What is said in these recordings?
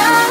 now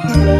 Thank